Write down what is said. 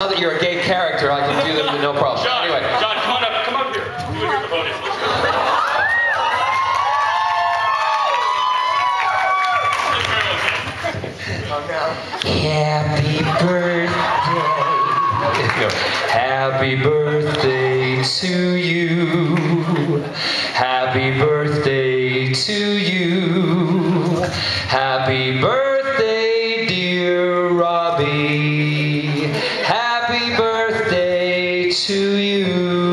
Now that you're a gay character, I can do them with no problem. John, anyway. John, come on up. Come up here. Come here the podium. Happy birthday. Happy birthday to you. Happy birthday to you. Happy birthday, dear Robbie. Happy to you.